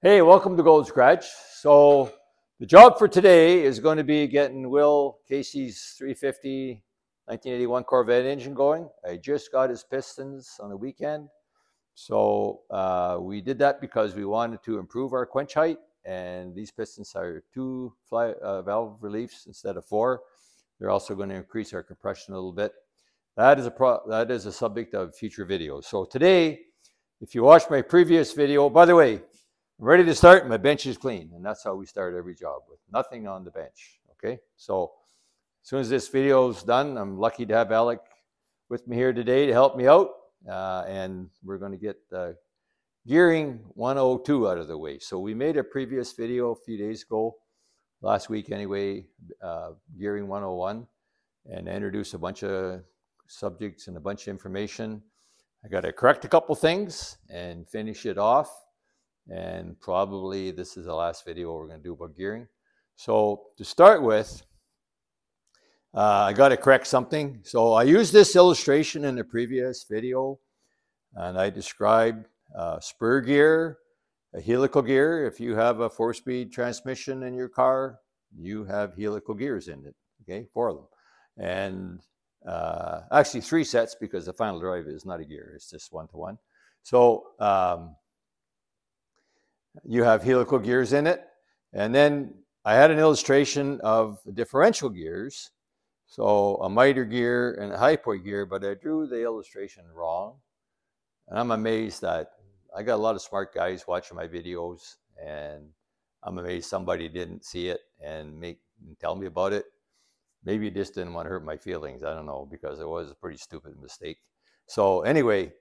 Hey, welcome to Gold's Garage. So the job for today is going to be getting Will Casey's 350 1981 Corvette engine going. I just got his pistons on the weekend. So uh, we did that because we wanted to improve our quench height and these pistons are two fly, uh, valve reliefs instead of four. They're also going to increase our compression a little bit. That is a pro that is a subject of future videos. So today, if you watch my previous video, by the way, I'm ready to start. My bench is clean, and that's how we start every job with nothing on the bench. Okay, so as soon as this video is done, I'm lucky to have Alec with me here today to help me out, uh, and we're going to get gearing 102 out of the way. So we made a previous video a few days ago, last week anyway, uh, gearing 101, and I introduced a bunch of subjects and a bunch of information. I got to correct a couple things and finish it off. And probably this is the last video we're going to do about gearing. So to start with, uh, I got to correct something. So I used this illustration in the previous video, and I described uh, spur gear, a helical gear. If you have a four-speed transmission in your car, you have helical gears in it, okay, four of them. And uh, actually three sets because the final drive is not a gear, it's just one-to-one. -one. So um, you have helical gears in it. And then I had an illustration of differential gears. So a miter gear and a hypoid gear, but I drew the illustration wrong. And I'm amazed that I got a lot of smart guys watching my videos and I'm amazed somebody didn't see it and make and tell me about it. Maybe you just didn't want to hurt my feelings. I don't know because it was a pretty stupid mistake. So anyway,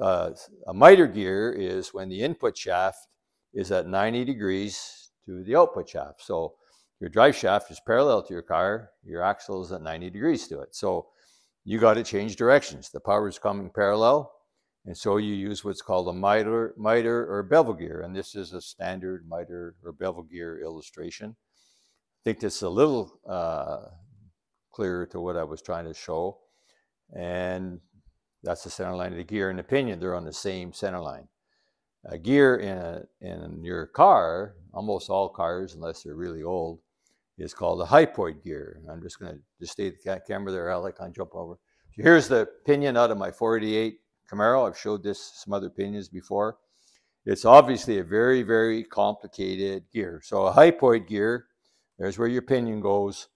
uh, a miter gear is when the input shaft is at 90 degrees to the output shaft. So your drive shaft is parallel to your car, your axle is at 90 degrees to it. So you got to change directions. The power is coming parallel, and so you use what's called a miter, miter or bevel gear. And this is a standard miter or bevel gear illustration. I think this is a little uh, clearer to what I was trying to show. And that's the center line of the gear and the pinion. They're on the same center line a gear in, in your car, almost all cars, unless they're really old, is called a hypoid gear. I'm just going to just stay the camera there, Alec, I jump over. So here's the pinion out of my 488 Camaro. I've showed this some other pinions before. It's obviously a very, very complicated gear. So a hypoid gear, there's where your pinion goes,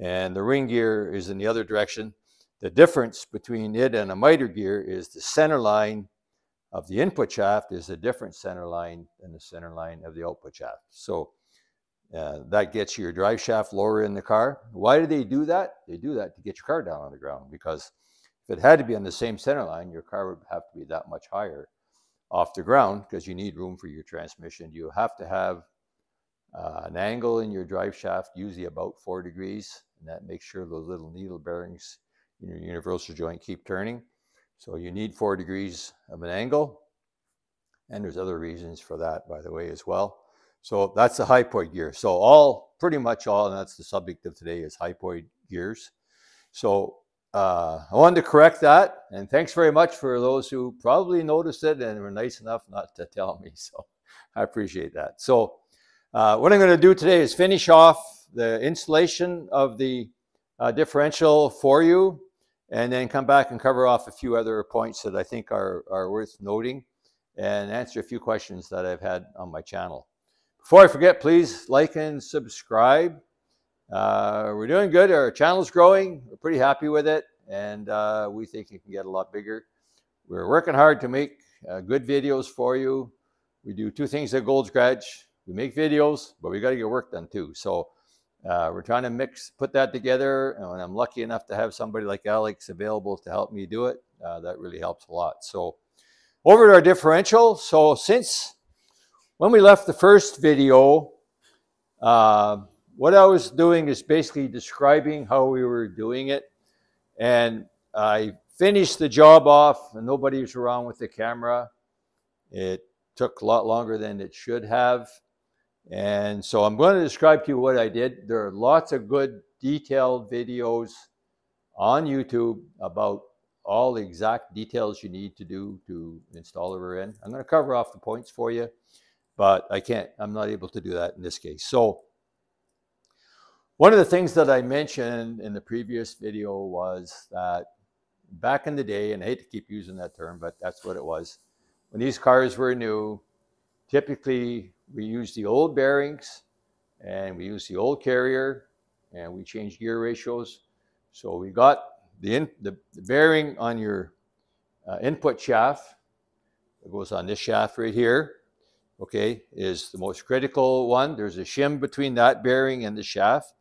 and the ring gear is in the other direction. The difference between it and a miter gear is the center line of the input shaft is a different center line than the center line of the output shaft. So uh, that gets your drive shaft lower in the car. Why do they do that? They do that to get your car down on the ground because if it had to be on the same center line, your car would have to be that much higher off the ground because you need room for your transmission. You have to have uh, an angle in your drive shaft, usually about four degrees, and that makes sure those little needle bearings in your universal joint keep turning. So you need four degrees of an angle. And there's other reasons for that, by the way, as well. So that's the hypoid gear. So all, pretty much all, and that's the subject of today is hypoid gears. So uh, I wanted to correct that. And thanks very much for those who probably noticed it and were nice enough not to tell me. So I appreciate that. So uh, what I'm going to do today is finish off the installation of the uh, differential for you and then come back and cover off a few other points that I think are, are worth noting and answer a few questions that I've had on my channel. Before I forget, please like and subscribe. Uh, we're doing good. Our channel's growing. We're pretty happy with it, and uh, we think it can get a lot bigger. We're working hard to make uh, good videos for you. We do two things at Gold's Garage. We make videos, but we got to get work done too. So uh, we're trying to mix, put that together, and I'm lucky enough to have somebody like Alex available to help me do it. Uh, that really helps a lot. So over to our differential. So since when we left the first video, uh, what I was doing is basically describing how we were doing it. And I finished the job off and nobody was around with the camera. It took a lot longer than it should have. And so I'm going to describe to you what I did. There are lots of good detailed videos on YouTube about all the exact details you need to do to install a rear end. I'm going to cover off the points for you. but I can't, I'm not able to do that in this case. So one of the things that I mentioned in the previous video was that back in the day, and I hate to keep using that term, but that's what it was. When these cars were new, typically we use the old bearings and we use the old carrier and we change gear ratios. So we got the, in, the, the bearing on your uh, input shaft that goes on this shaft right here, okay, is the most critical one. There's a shim between that bearing and the shaft.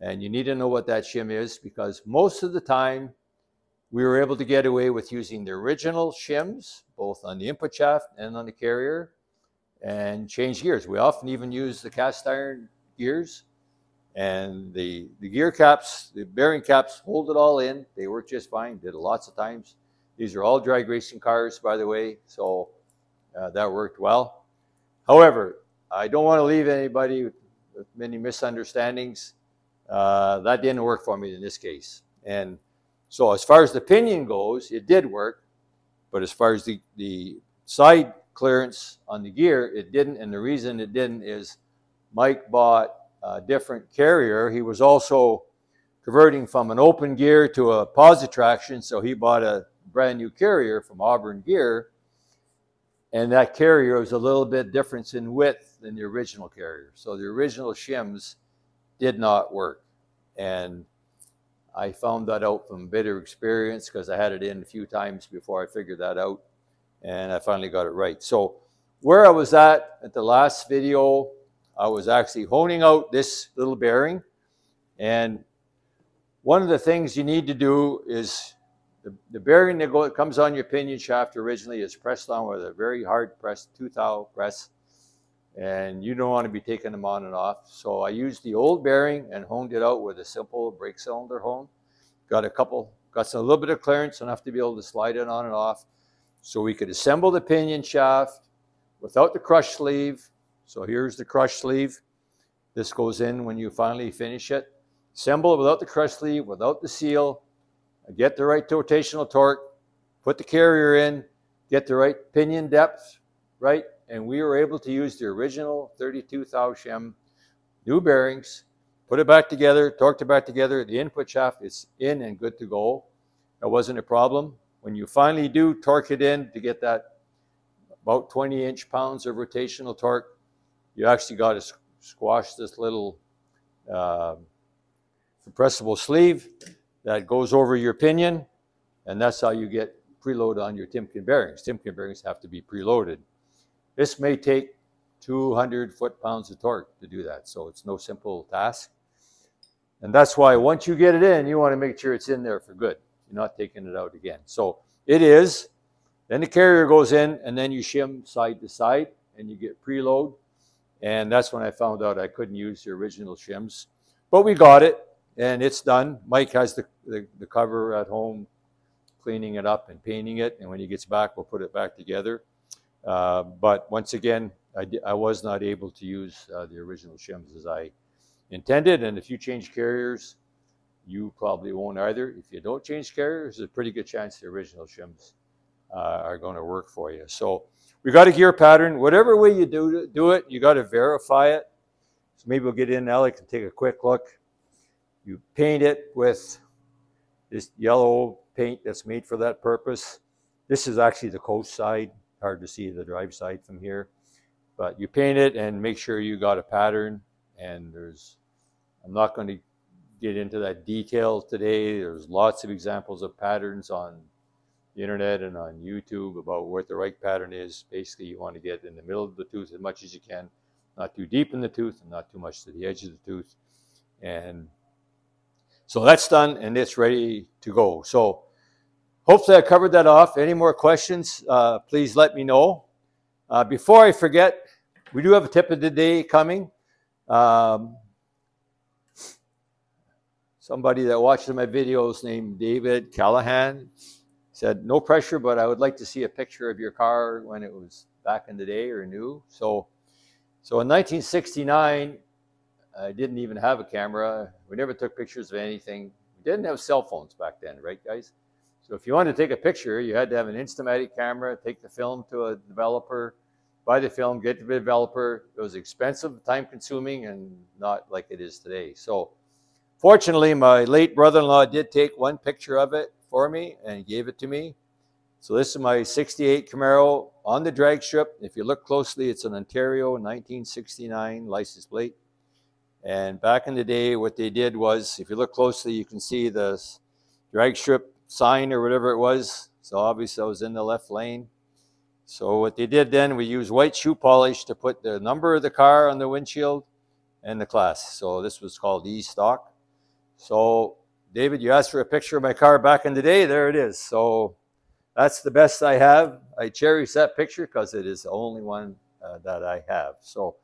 And you need to know what that shim is because most of the time we were able to get away with using the original shims, both on the input shaft and on the carrier, and change gears. We often even use the cast iron gears and the, the gear caps, the bearing caps hold it all in. They work just fine, did it lots of times. These are all drag racing cars, by the way, so uh, that worked well. However, I don't want to leave anybody with, many misunderstandings. Uh, that didn't work for me in this case. And so as far as the pinion goes, it did work, but as far as the, the side clearance on the gear, it didn't. And the reason it didn't is Mike bought a different carrier. He was also converting from an open gear to a posi traction, so he bought a brand new carrier from Auburn Gear, and that carrier was a little bit different in width than the original carrier. So the original shims did not work, and I found that out from bitter experience because I had it in a few times before I figured that out, and I finally got it right. So where I was at at the last video, I was actually honing out this little bearing. And one of the things you need to do is the, the bearing that go, comes on your pinion shaft originally is pressed on with a very hard press, tooth thou press. And you don't want to be taking them on and off. So I used the old bearing and honed it out with a simple brake cylinder hone. Got a couple, got a little bit of clearance, enough to be able to slide it on and off. So we could assemble the pinion shaft without the crush sleeve so here's the crush sleeve. This goes in when you finally finish it. Assemble it without the crush sleeve, without the seal. Get the right rotational torque. Put the carrier in. Get the right pinion depth, right? And we were able to use the original 32 thou new bearings, put it back together, torque it back together. The input shaft is in and good to go. That wasn't a problem. When you finally do torque it in to get that about 20 inch pounds of rotational torque, you actually got to squash this little uh, compressible sleeve that goes over your pinion, and that's how you get preload on your Timken bearings. Timken bearings have to be preloaded. This may take 200 foot-pounds of torque to do that, so it's no simple task. And that's why once you get it in, you want to make sure it's in there for good. You're not taking it out again. So it is. Then the carrier goes in, and then you shim side to side, and you get preload. And that's when I found out I couldn't use the original shims. But we got it, and it's done. Mike has the, the, the cover at home, cleaning it up and painting it. And when he gets back, we'll put it back together. Uh, but once again, I, I, was not able to use uh, the original shims as I intended. And if you change carriers, you probably won't either. If you don't change carriers, there's a pretty good chance the original shims uh, are going to work for you. So we got a gear pattern. Whatever way you do, do it, you got to verify it. So maybe we'll get in, Alex, and take a quick look. You paint it with this yellow paint that's made for that purpose. This is actually the coast side. Hard to see the drive side from here. But you paint it and make sure you got a pattern. And there's, I'm not going to get into that detail today. There's lots of examples of patterns on the internet and on YouTube about what the right pattern is. Basically, you want to get in the middle of the tooth as much as you can, not too deep in the tooth and not too much to the edge of the tooth. And so that's done and it's ready to go. So hopefully I covered that off. Any more questions, uh, please let me know. Uh, before I forget, we do have a tip of the day coming. Um, somebody that watches my videos named David Callahan said, no pressure, but I would like to see a picture of your car when it was back in the day or new. So, so in 1969, I didn't even have a camera. We never took pictures of anything. We didn't have cell phones back then, right, guys? So if you wanted to take a picture, you had to have an Instamatic camera, take the film to a developer, buy the film, get the developer. It was expensive, time consuming, and not like it is today. So, fortunately, my late brother in law did take one picture of it for me and gave it to me. So, this is my 68 Camaro on the drag strip. If you look closely, it's an Ontario 1969 license plate. And back in the day, what they did was, if you look closely, you can see the drag strip sign or whatever it was. So obviously I was in the left lane. So what they did then, we used white shoe polish to put the number of the car on the windshield and the class. So this was called E-Stock. So David, you asked for a picture of my car back in the day. There it is. So that's the best I have. I cherish that picture because it is the only one uh, that I have. So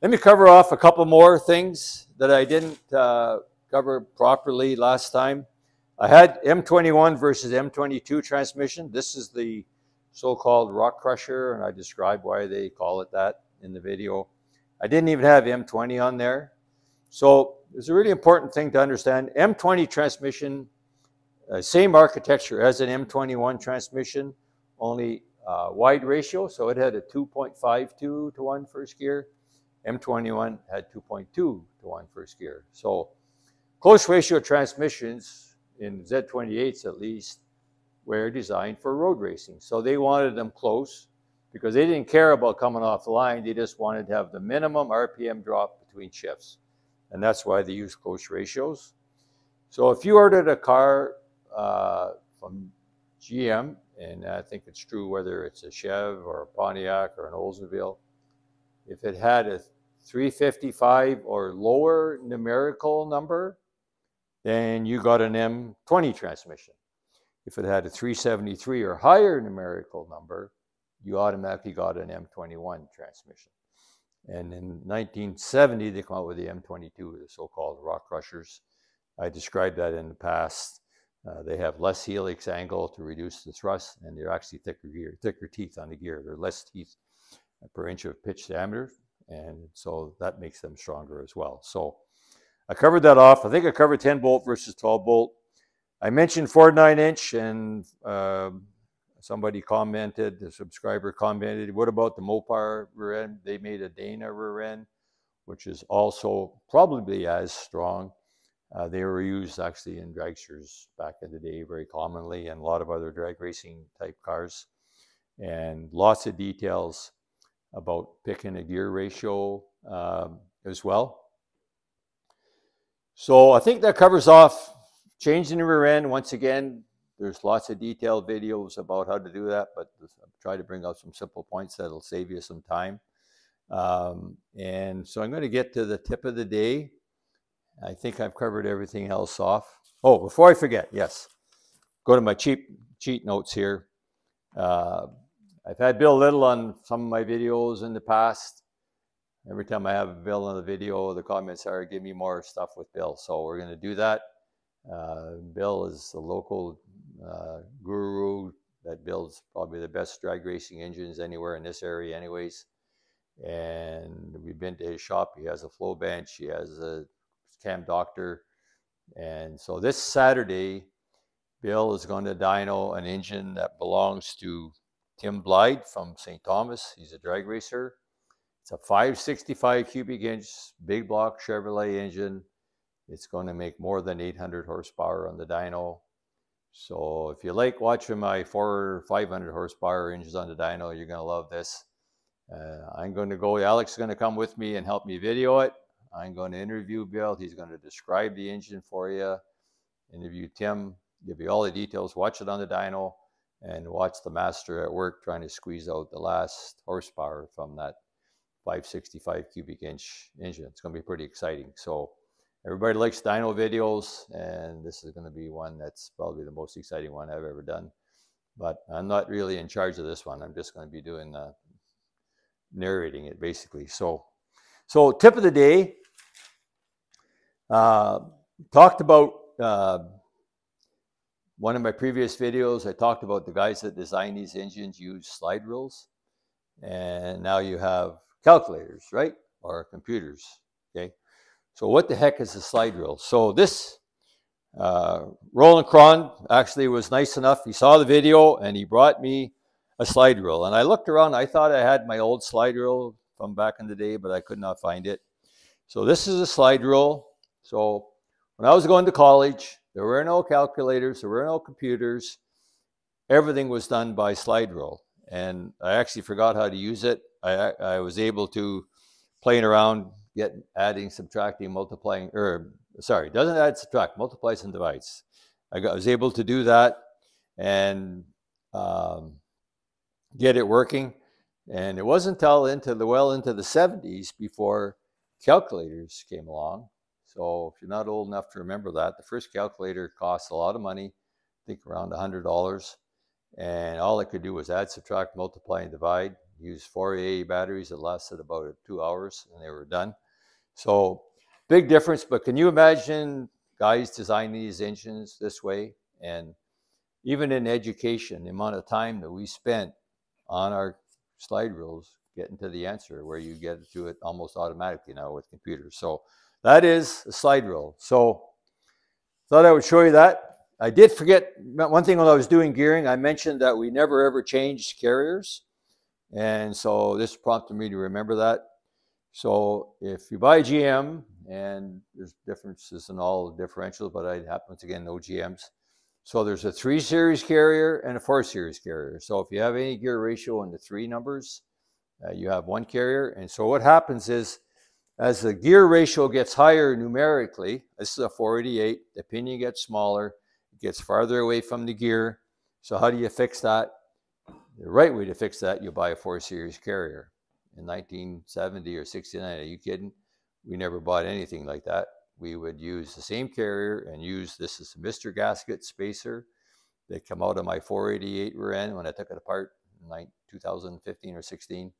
let me cover off a couple more things that I didn't uh, cover properly last time. I had M21 versus M22 transmission. This is the so-called rock crusher, and I described why they call it that in the video. I didn't even have M20 on there. So it's a really important thing to understand. M20 transmission, uh, same architecture as an M21 transmission, only uh, wide ratio. So it had a 2.52 to 1 first gear. M21 had 2.2 to 1 first gear. So close ratio transmissions, in Z28s at least, were designed for road racing. So they wanted them close because they didn't care about coming off the line. They just wanted to have the minimum RPM drop between shifts. And that's why they use close ratios. So if you ordered a car uh, from GM, and I think it's true whether it's a Chev or a Pontiac or an Oldsmobile, if it had a 355 or lower numerical number, then you got an M20 transmission. If it had a 373 or higher numerical number, you automatically got an M21 transmission. And in 1970, they come out with the M22, the so-called rock crushers. I described that in the past. Uh, they have less helix angle to reduce the thrust, and they're actually thicker gear, thicker teeth on the gear. They're less teeth per inch of pitch diameter, and so that makes them stronger as well. So I covered that off. I think I covered 10 bolt versus 12 bolt. I mentioned Ford 9 inch, and uh, somebody commented, the subscriber commented, what about the Mopar rear end? They made a Dana rear end, which is also probably as strong. Uh, they were used actually in dragsters back in the day very commonly and a lot of other drag racing type cars. And lots of details about picking a gear ratio um, as well. So I think that covers off changing the rear end. Once again, there's lots of detailed videos about how to do that, but try to bring out some simple points that'll save you some time. Um, and so I'm going to get to the tip of the day. I think I've covered everything else off. Oh, before I forget, yes, go to my cheap cheat notes here. Uh, I've had Bill Little on some of my videos in the past. Every time I have Bill on the video, the comments are, give me more stuff with Bill. So we're going to do that. Uh, Bill is a local uh, guru that builds probably the best drag racing engines anywhere in this area anyways. And we've been to his shop. He has a flow bench. He has a cam doctor. And so this Saturday, Bill is going to dyno an engine that belongs to Tim Blyde from St. Thomas. He's a drag racer. It's a 565 cubic inch big block Chevrolet engine. It's going to make more than 800 horsepower on the dyno. So if you like watching my four or 500 horsepower engines on the dyno, you're going to love this. Uh, I'm going to go, Alex is going to come with me and help me video it. I'm going to interview Bill. He's going to describe the engine for you. Interview Tim, give you all the details, watch it on the dyno and watch the master at work trying to squeeze out the last horsepower from that 565 cubic inch engine. It's going to be pretty exciting. So everybody likes dyno videos, and this is going to be one that's probably the most exciting one I've ever done. But I'm not really in charge of this one. I'm just going to be doing the narrating it basically. So, so tip of the day. Uh, talked about uh, one of my previous videos, I talked about the guys that design these engines use slide rules. And now you have calculators, right? Or computers, okay? So what the heck is a slide rule? So this, uh, Roland Cron actually was nice enough. He saw the video and he brought me a slide rule. And I looked around, I thought I had my old slide rule from back in the day, but I could not find it. So this is a slide rule. So when I was going to college, there were no calculators, there were no computers. Everything was done by slide rule. And I actually forgot how to use it. I, I was able to playing around, get adding, subtracting, multiplying, or sorry, doesn't add, subtract, multiplies and divides. I, got, I was able to do that and um, get it working. And it wasn't until into the well into the 70s before calculators came along. So if you're not old enough to remember that, the first calculator cost a lot of money, I think around $100. And all it could do was add, subtract, multiply, and divide. Use four AA batteries that lasted about two hours and they were done. So big difference, but can you imagine guys designing these engines this way? And even in education, the amount of time that we spent on our slide rules getting to the answer where you get to it almost automatically now with computers. So that is a slide rule. So thought I would show you that. I did forget one thing when I was doing gearing, I mentioned that we never ever changed carriers. And so this prompted me to remember that. So if you buy GM, and there's differences in all the differentials, but I happen once again no GMs. So there's a three series carrier and a four series carrier. So if you have any gear ratio in the three numbers, uh, you have one carrier. And so what happens is as the gear ratio gets higher numerically, this is a 488, the pinion gets smaller, it gets farther away from the gear. So how do you fix that? The right way to fix that, you buy a four series carrier. In 1970 or 69, are you kidding? We never bought anything like that we would use the same carrier and use this is a Mr. Gasket spacer. They come out of my 488 rear end when I took it apart in 2015 or 16.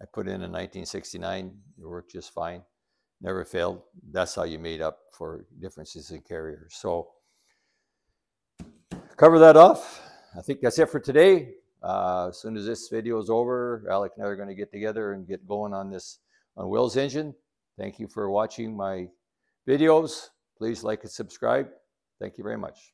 I put in a 1969. It worked just fine. Never failed. That's how you made up for differences in carriers. So cover that off. I think that's it for today. Uh, as soon as this video is over, Alec and I are going to get together and get going on this on Will's engine. Thank you for watching my videos. Please like and subscribe. Thank you very much.